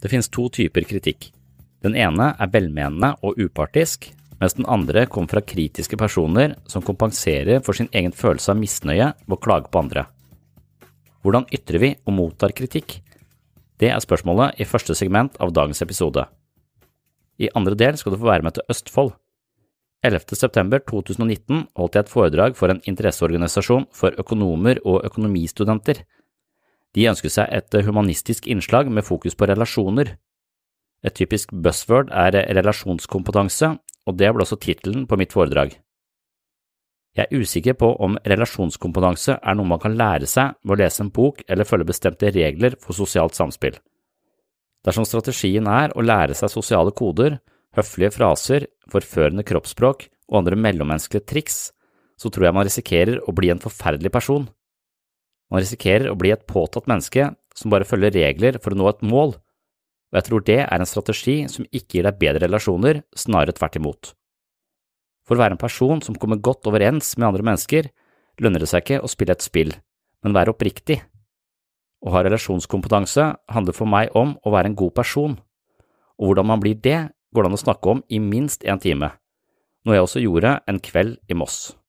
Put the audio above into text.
Det finnes to typer kritikk. Den ene er velmenende og upartisk, mens den andre kommer fra kritiske personer som kompenserer for sin egen følelse av misnøye ved å klage på andre. Hvordan ytrer vi og mottar kritikk? Det er spørsmålet i første segment av dagens episode. I andre del skal du få være med til Østfold. 11. september 2019 holdt jeg et foredrag for en interesseorganisasjon for økonomer og økonomistudenter. De ønsker seg et humanistisk innslag med fokus på relasjoner. Et typisk buzzword er relasjonskompetanse, og det ble også tittelen på mitt foredrag. Jeg er usikker på om relasjonskompetanse er noe man kan lære seg ved å lese en bok eller følge bestemte regler for sosialt samspill. Dersom strategien er å lære seg sosiale koder, høflige fraser, forførende kroppsspråk og andre mellommenneskelige triks, så tror jeg man risikerer å bli en forferdelig person. Man risikerer å bli et påtatt menneske som bare følger regler for å nå et mål, og jeg tror det er en strategi som ikke gir deg bedre relasjoner, snarere tvert imot. For å være en person som kommer godt overens med andre mennesker, lønner det seg ikke å spille et spill, men være oppriktig. Å ha relasjonskompetanse handler for meg om å være en god person, og hvordan man blir det, går det an å snakke om i minst én time, noe jeg også gjorde en kveld i Moss.